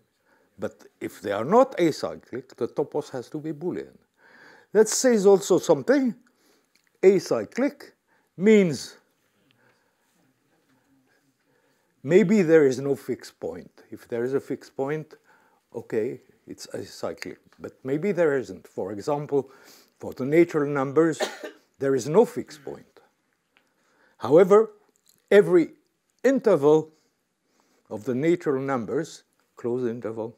But if they are not acyclic, the topos has to be Boolean. That says also something. Acyclic means maybe there is no fixed point. If there is a fixed point, okay, it's acyclic. But maybe there isn't. For example, for the natural numbers, there is no fixed point. However, every interval of the natural numbers, closed interval,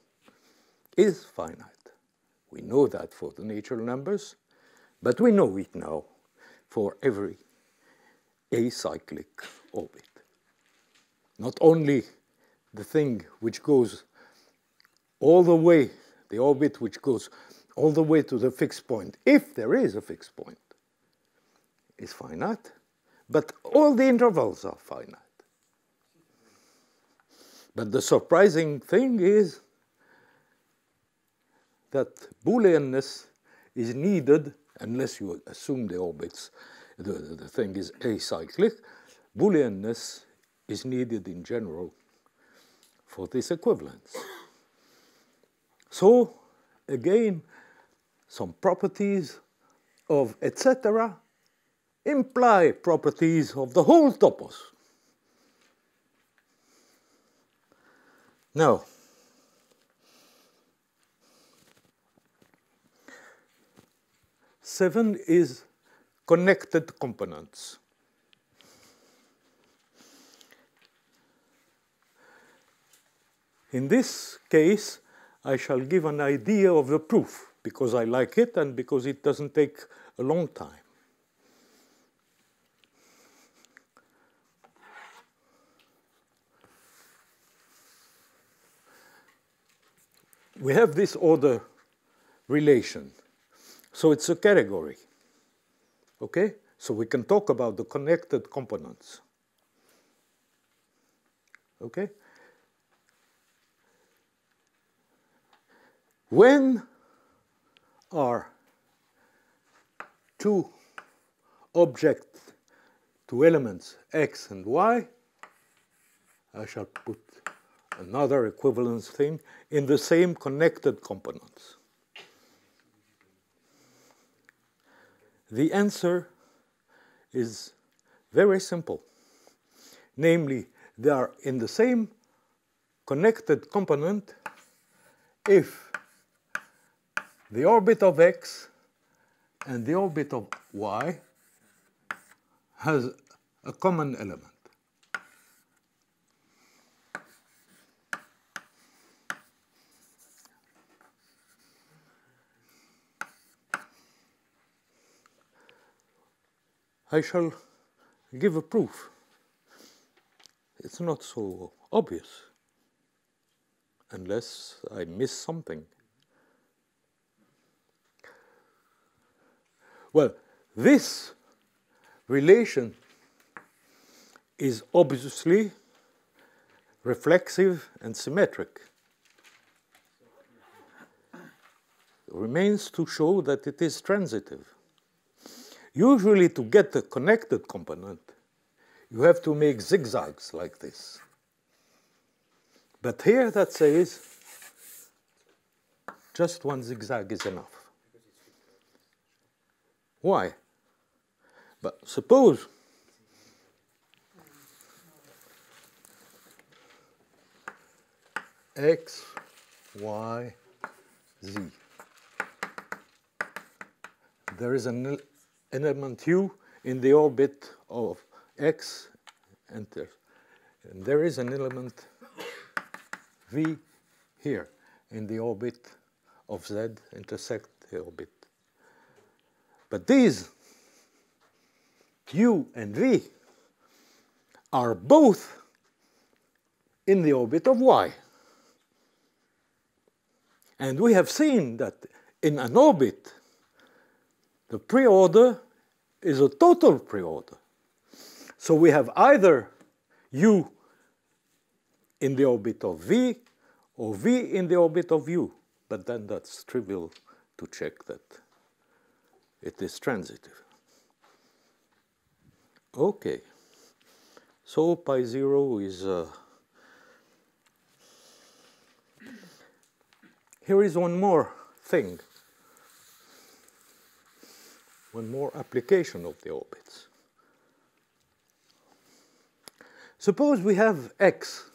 is finite. We know that for the natural numbers, but we know it now for every acyclic orbit. Not only the thing which goes all the way, the orbit which goes all the way to the fixed point, if there is a fixed point, is finite, but all the intervals are finite. But the surprising thing is that Booleanness is needed unless you assume the orbits, the, the thing is acyclic. Booleanness is needed in general for this equivalence. So again, some properties of etc. imply properties of the whole topos. Now, seven is connected components. In this case, I shall give an idea of the proof because I like it and because it doesn't take a long time. We have this order relation. So it's a category. Okay? So we can talk about the connected components. Okay? When are two objects, two elements, x and y, I shall put another equivalence thing in the same connected components. The answer is very simple. Namely, they are in the same connected component if the orbit of x and the orbit of y has a common element. I shall give a proof. It's not so obvious unless I miss something. Well, this relation is obviously reflexive and symmetric. Remains to show that it is transitive. Usually to get a connected component, you have to make zigzags like this. But here that says just one zigzag is enough. Why? But suppose x, y, z. There is an element u in the orbit of x, enter. And there is an element v here in the orbit of z intersect the orbit but these u and v are both in the orbit of y. And we have seen that in an orbit, the preorder is a total preorder. So we have either u in the orbit of v or v in the orbit of u. But then that's trivial to check that it is transitive. Okay, so pi 0 is. Uh, here is one more thing, one more application of the orbits. Suppose we have x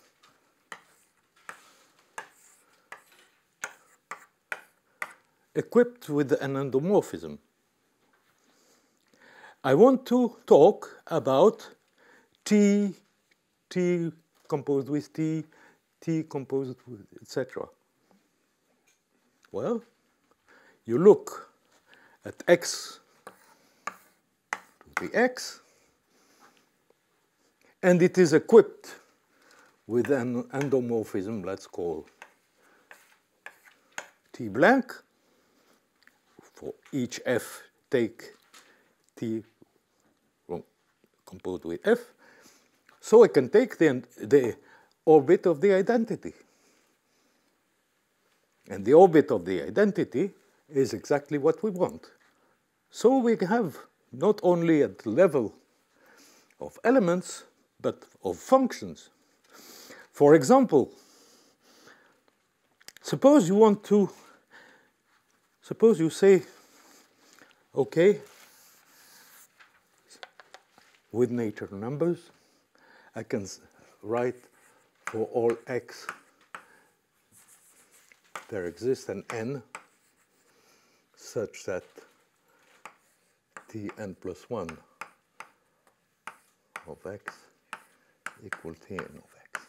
equipped with an endomorphism I want to talk about T, T composed with T, T composed with, etc. Well, you look at X to the X, and it is equipped with an endomorphism, let's call T blank. For each F, take T composed with F. So I can take the, the orbit of the identity. And the orbit of the identity is exactly what we want. So we have not only at the level of elements, but of functions. For example, suppose you want to, suppose you say, okay, with natural numbers. I can write for all x there exists an n such that tn plus 1 of x equal tn of x.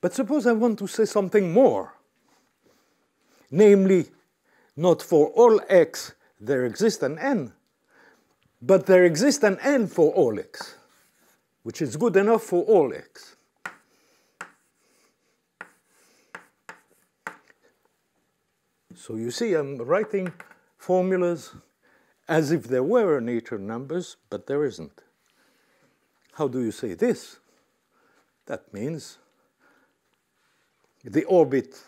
But suppose I want to say something more. Namely, not for all x there exists an n, but there exists an n for all x, which is good enough for all x. So you see, I'm writing formulas as if there were natural numbers, but there isn't. How do you say this? That means the orbit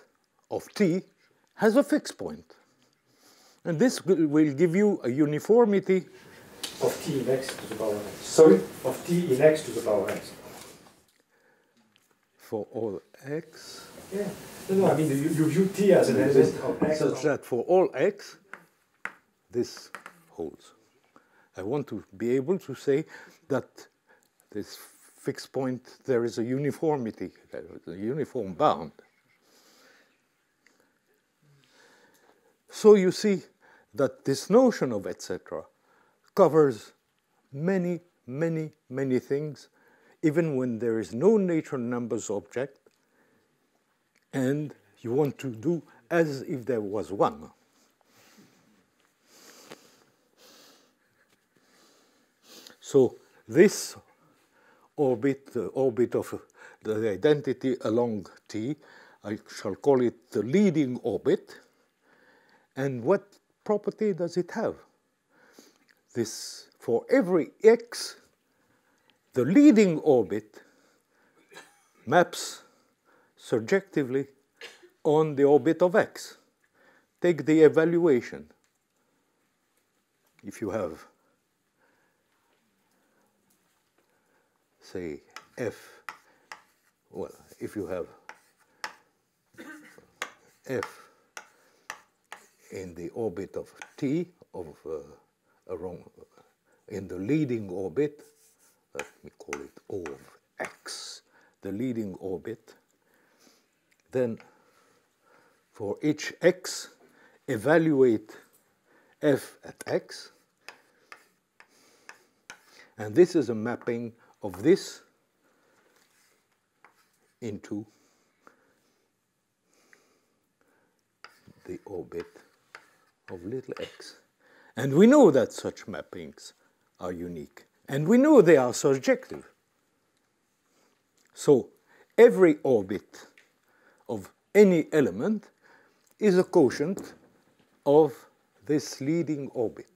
of t has a fixed point. And this will give you a uniformity of t in x to the power x. Sorry? Of t in x to the power x. For all x? Yeah. No, no, I mean, you, you view t as an element of x. Such that for all x, this holds. I want to be able to say that this fixed point, there is a uniformity, a uniform bound. So you see that this notion of etc. covers many, many, many things, even when there is no natural numbers object, and you want to do as if there was one. So this orbit, orbit of the identity along T, I shall call it the leading orbit, and what property does it have? This, for every x, the leading orbit maps surjectively on the orbit of x. Take the evaluation. If you have, say, f, well, if you have f in the orbit of T, of uh, around, in the leading orbit, let me call it O of X, the leading orbit, then for each x, evaluate f at x, and this is a mapping of this into the orbit of little x. And we know that such mappings are unique. And we know they are surjective. So every orbit of any element is a quotient of this leading orbit.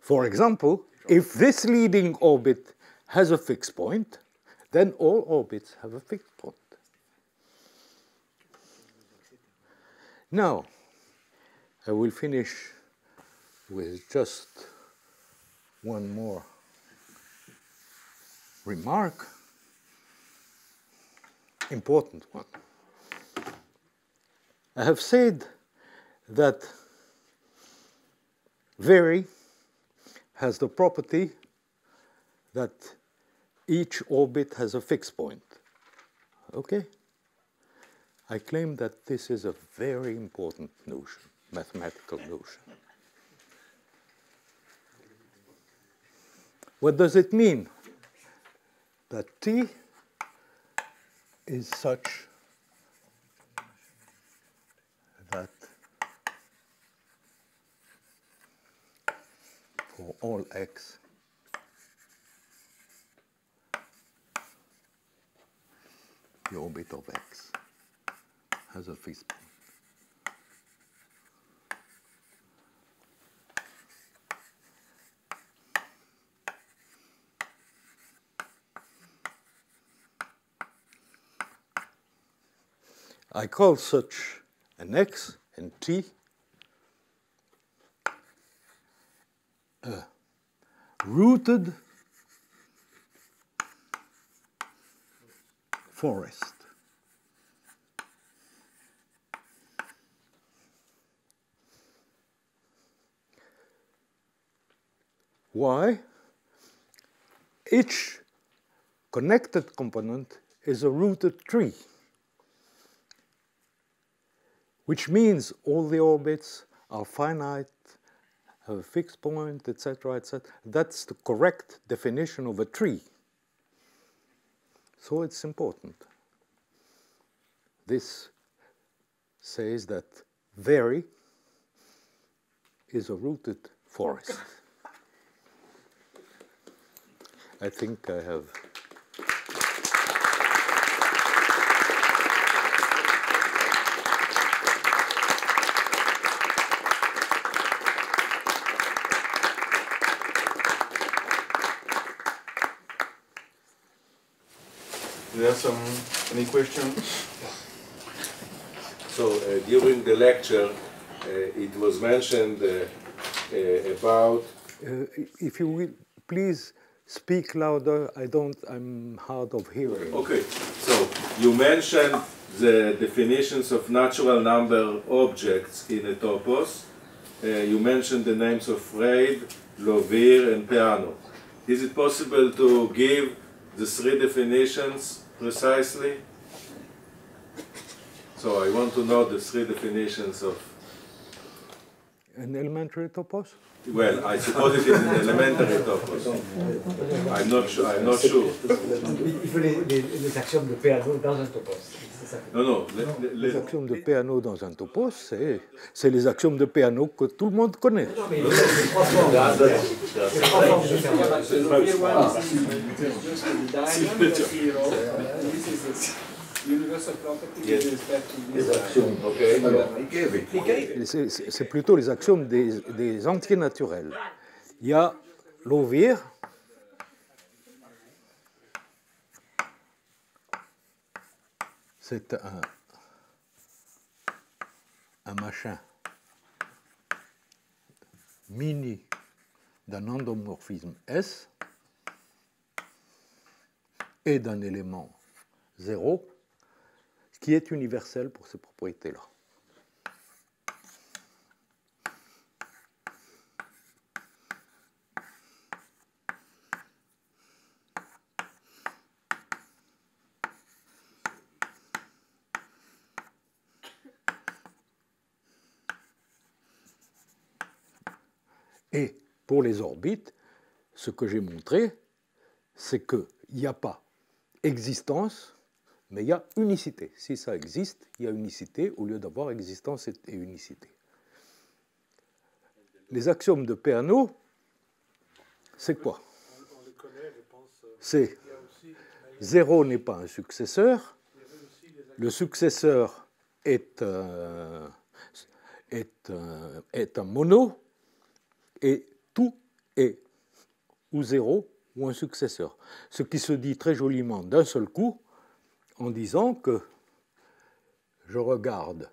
For example, if this leading orbit has a fixed point, then all orbits have a fixed point. Now, I will finish with just one more remark, important one. I have said that vary has the property that each orbit has a fixed point. Okay? I claim that this is a very important notion, mathematical notion. What does it mean? That T is such that for all x the orbit of x has a point. I call such an x and t a rooted forest. Why? Each connected component is a rooted tree, which means all the orbits are finite, have a fixed point, etc., etc. That's the correct definition of a tree. So it's important. This says that very is a rooted forest. I think I have. Do you have some any questions? So uh, during the lecture, uh, it was mentioned uh, uh about. Uh, if you will, please speak louder. I don't. I'm hard of hearing. Okay. So you mentioned the definitions of natural number objects in a topos. Uh, you mentioned the names of Freyd, Lawvere, and Peano. Is it possible to give the three definitions precisely? So I want to know the three definitions of. An elementary topos? Well, I suppose it is an elementary topos. I'm not sure. I'm not sure. Il faut les, les, les axiomes de Peano dans un topos. Non, non. Les, axiomes de Peano dans un topos, c'est, c'est les axiomes de Peano que tout le monde connaît. Non, mais il y a trois formes. Peano. C'est plutôt les axiomes des, des, entiers naturels. Il y a l'ovir, c'est un, un machin mini d'un endomorphisme S et d'un élément 0 qui est universel pour ces propriétés-là. Et pour les orbites, ce que j'ai montré, c'est qu'il n'y a pas existence mais il y a unicité. Si ça existe, il y a unicité au lieu d'avoir existence et unicité. Les axiomes de Peano, c'est quoi? C'est 0 n'est pas un successeur, le successeur est, un, est, un, mono, et tout est ou 0 ou un successeur. Ce qui se dit très joliment d'un seul coup, en disant que je regarde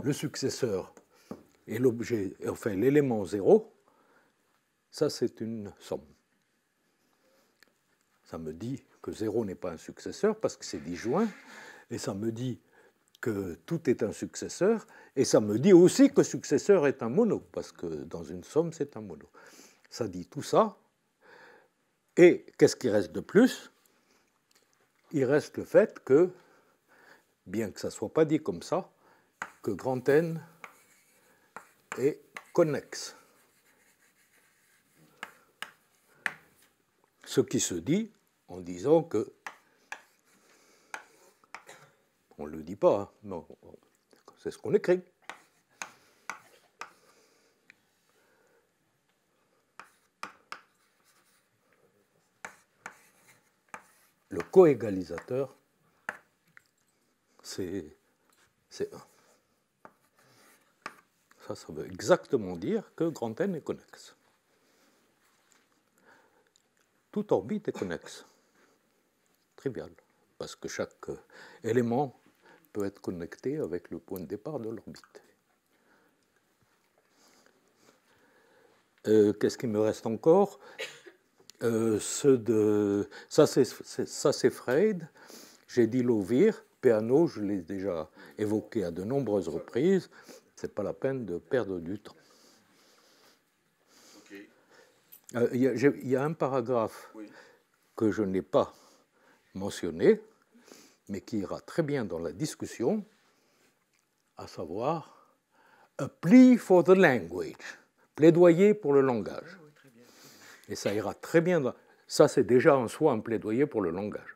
le successeur et l'objet, enfin l'élément 0, ça c'est une somme. Ça me dit que 0 n'est pas un successeur parce que c'est disjoint, et ça me dit que tout est un successeur, et ça me dit aussi que successeur est un mono, parce que dans une somme, c'est un mono. Ça dit tout ça. Et qu'est-ce qui reste de plus? Il reste le fait que, bien que ça ne soit pas dit comme ça, que grand N est connexe. Ce qui se dit en disant que on ne le dit pas, hein. c'est ce qu'on écrit. Le coégalisateur, c'est 1. Ça, ça veut exactement dire que grand N est connexe. Toute orbite est connexe. Trivial, parce que chaque élément peut être connecté avec le point de départ de l'orbite. Euh, qu'est-ce qui me reste encore? Euh, de, Ça, c'est Freud. J'ai dit Lovir. Peano, je l'ai déjà évoqué à de nombreuses reprises. Ce n'est pas la peine de perdre du temps. Euh, il y, y, a un paragraphe que je n'ai pas mentionné, mais qui ira très bien dans la discussion, à savoir a plea for the language, plaidoyer pour le langage. Et ça ira très bien. Ça, c'est déjà en soi un plaidoyer pour le langage.